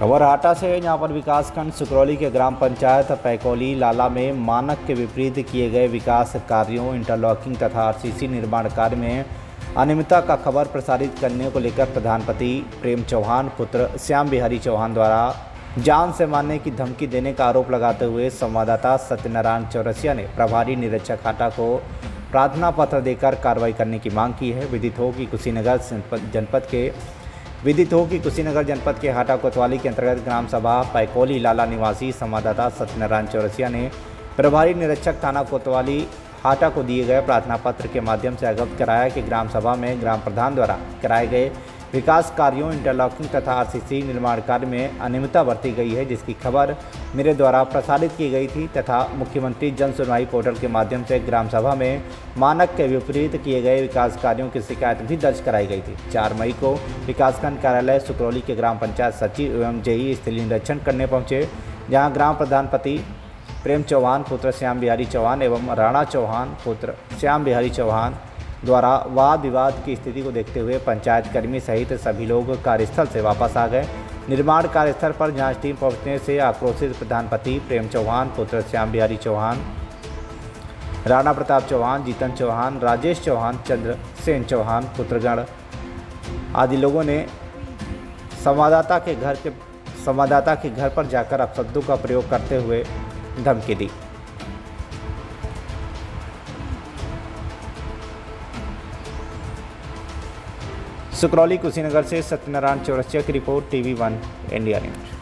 खबर हाटा से यहाँ पर विकासखंड सुकरौली के ग्राम पंचायत पैकोली लाला में मानक के विपरीत किए गए विकास कार्यों इंटरलॉकिंग तथा आरसीसी निर्माण कार्य में अनियमितता का खबर प्रसारित करने को लेकर प्रधानपति प्रेम चौहान, पुत्र श्याम बिहारी चौहान द्वारा जान से मारने की धमकी देने का आरोप लगाते हुए संवाददाता सत्यनारायण चौरसिया ने प्रभारी निरीक्षक हाटा को प्रार्थना पत्र देकर कार्रवाई करने की मांग की है। विदित हो कि कुशीनगर जनपद के विदित हो कि कुशीनगर जनपद के हाटा कोतवाली के अंतर्गत ग्राम सभा, पैकोली लाला निवासी, संवाददाता सत्यनारायण चौरसिया ने प्रभारी निरीक्षक थाना कोतवाली हाटा को दिए गए प्रार्थना पत्र के माध्यम से अवगत कराया कि ग्राम सभा में ग्राम प्रधान द्वारा कराए गए विकास कार्यों इंटरलॉकिंग तथा आरसीसी निर्माण कार्य में अनियमितता बरती गई है, जिसकी खबर मेरे द्वारा प्रसारित की गई थी तथा मुख्यमंत्री जन सुनवाई पोर्टल के माध्यम से ग्राम सभा में मानक के विपरीत किए गए विकास कार्यों की शिकायत भी दर्ज कराई गई थी। चार मई को विकासखंड कार्यालय सुकरौली के ग्राम पंचायत सचिव एवं जेई स्थलीय निरीक्षण करने पहुँचे, जहाँ ग्राम प्रधानपति प्रेम चौहान, पुत्र श्याम बिहारी चौहान एवं राणा चौहान, पुत्र श्याम बिहारी चौहान द्वारा वाद विवाद की स्थिति को देखते हुए पंचायत कर्मी सहित सभी लोग कार्यस्थल से वापस आ गए। निर्माण कार्यस्थल पर जाँच टीम पहुँचने से आक्रोशित प्रधानपति प्रेम चौहान, पुत्र श्याम बिहारी चौहान, राणा प्रताप चौहान, जीतन चौहान, राजेश चौहान चंद्र सेन चौहान, पुत्रगण आदि लोगों ने संवाददाता के घर के संवाददाता के घर पर जाकर अपशब्दों का प्रयोग करते हुए धमकी दी। सुकरौली कुशीनगर से सत्यनारायण चौरसिया की report TV one India news.